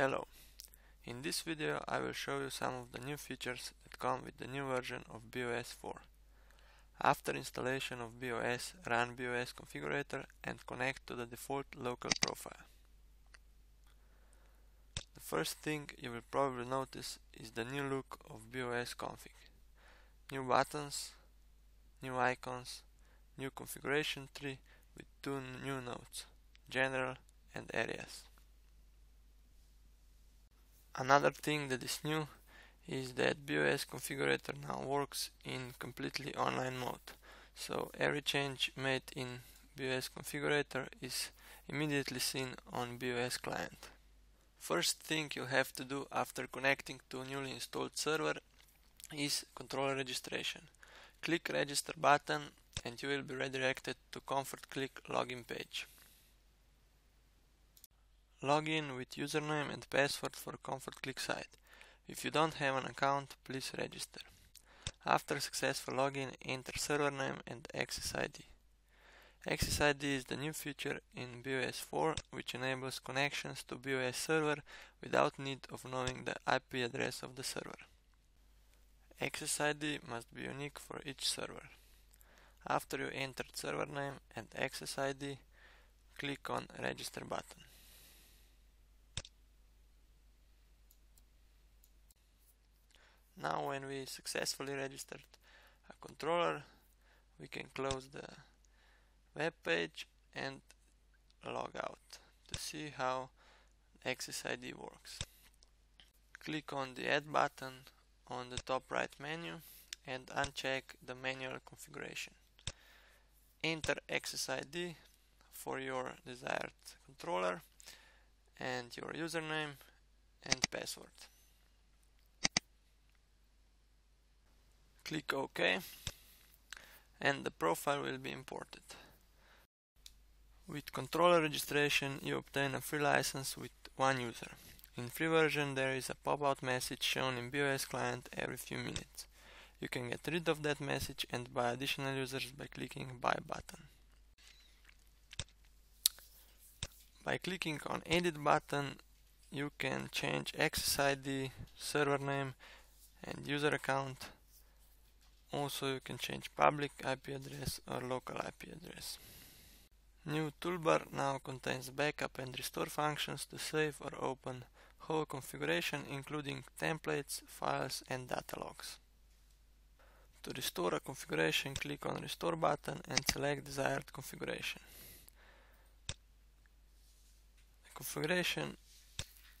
Hello! In this video I will show you some of the new features that come with the new version of BOS 4. After installation of BOS, run BOS configurator and connect to the default local profile. The first thing you will probably notice is the new look of BOS config. New buttons, new icons, new configuration tree with two new nodes, general and areas. Another thing that is new is that BOS configurator now works in completely online mode. So every change made in BOS configurator is immediately seen on BOS client. First thing you have to do after connecting to newly installed server is controller registration. Click register button and you will be redirected to ComfortClick login page. Log in with username and password for ComfortClick site. If you don't have an account, please register. After successful login, enter server name and access ID. Access ID is the new feature in bOS 4 which enables connections to bOS server without need of knowing the IP address of the server. Access ID must be unique for each server. After you entered server name and access ID, click on register button. Now when we successfully registered a controller, we can close the web page and log out to see how Access ID works. Click on the Add button on the top right menu and uncheck the manual configuration. Enter Access ID for your desired controller and your username and password. Click OK and the profile will be imported. With controller registration you obtain a free license with one user. In free version there is a pop-out message shown in bOS client every few minutes. You can get rid of that message and buy additional users by clicking buy button. By clicking on edit button you can change access ID, server name and user account also you can change public IP address or local IP address. New toolbar now contains backup and restore functions to save or open whole configuration including templates, files and data logs. To restore a configuration click on restore button and select desired configuration. The configuration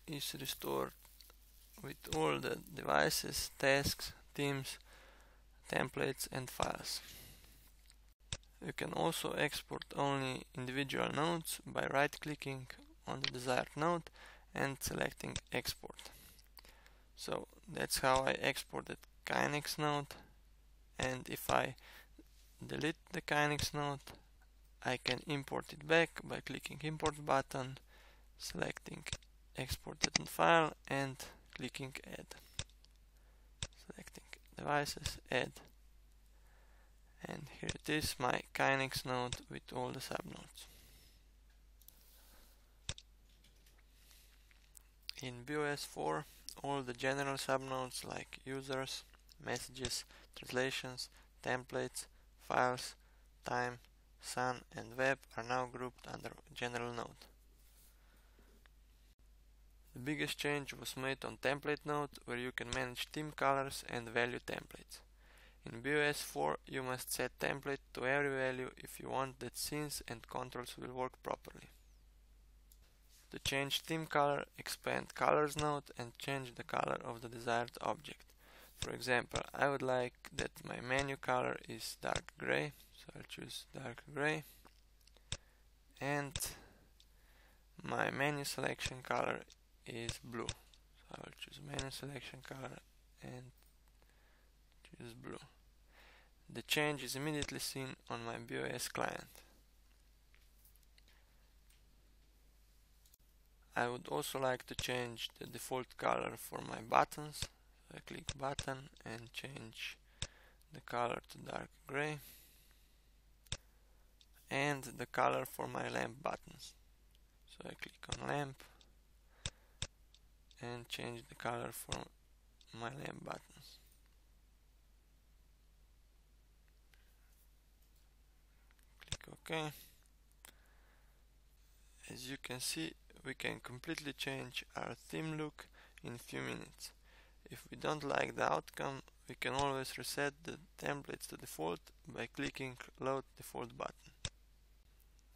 is restored with all the devices, tasks, themes templates and files. You can also export only individual nodes by right-clicking on the desired node and selecting export. So that's how I exported KNX node and if I delete the KNX node I can import it back by clicking import button, selecting exported file and clicking add devices add and here it is my KNX node with all the subnodes. In bOS 4 all the general subnodes like users, messages, translations, templates, files, time, sun and web are now grouped under general node. The biggest change was made on template node where you can manage theme colors and value templates. In bOS 4 you must set template to every value if you want that scenes and controls will work properly. To change theme color, expand colors node and change the color of the desired object. For example, I would like that my menu color is dark gray, so I'll choose dark gray. And my menu selection color is blue. So I will choose menu selection color and choose blue. The change is immediately seen on my BOS client. I would also like to change the default color for my buttons. So I click button and change the color to dark gray and the color for my lamp buttons. So I click on lamp and change the color for my lamp buttons. Click OK. As you can see, we can completely change our theme look in a few minutes. If we don't like the outcome, we can always reset the templates to default by clicking Load Default button.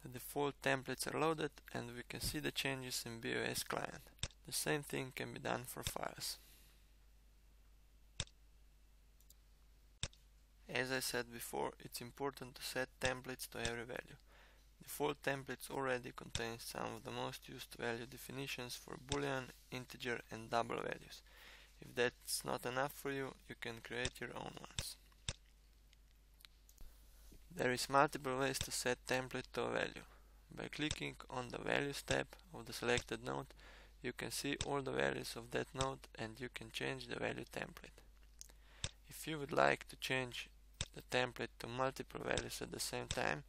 The default templates are loaded and we can see the changes in bOS client. The same thing can be done for files. As I said before, it's important to set templates to every value. Default templates already contain some of the most used value definitions for boolean, integer and double values. If that's not enough for you, you can create your own ones. There is multiple ways to set template to a value. By clicking on the Values tab of the selected node, you can see all the values of that node and you can change the value template. If you would like to change the template to multiple values at the same time,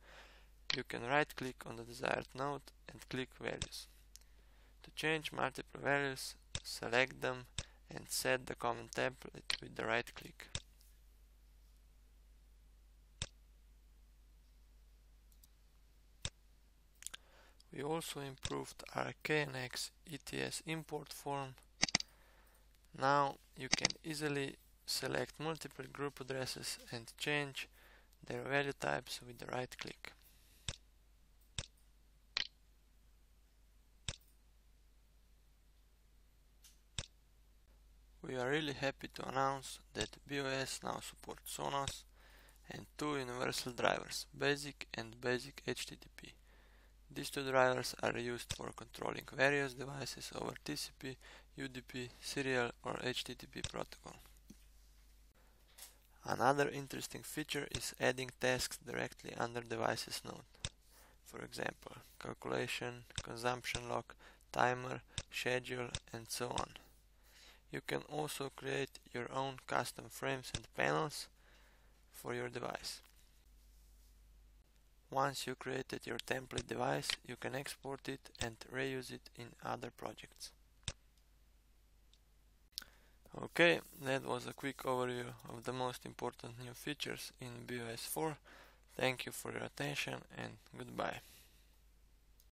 you can right click on the desired node and click Values. To change multiple values, select them and set the common template with the right click. We also improved our KNX ETS import form. Now you can easily select multiple group addresses and change their value types with the right click. We are really happy to announce that BOS now supports Sonos and two universal drivers, BASIC and BASIC HTTP. These two drivers are used for controlling various devices over TCP, UDP, serial or HTTP protocol. Another interesting feature is adding tasks directly under devices node. For example, calculation, consumption lock, timer, schedule and so on. You can also create your own custom frames and panels for your device. Once you created your template device, you can export it and reuse it in other projects. Okay, that was a quick overview of the most important new features in BOS 4. Thank you for your attention and goodbye.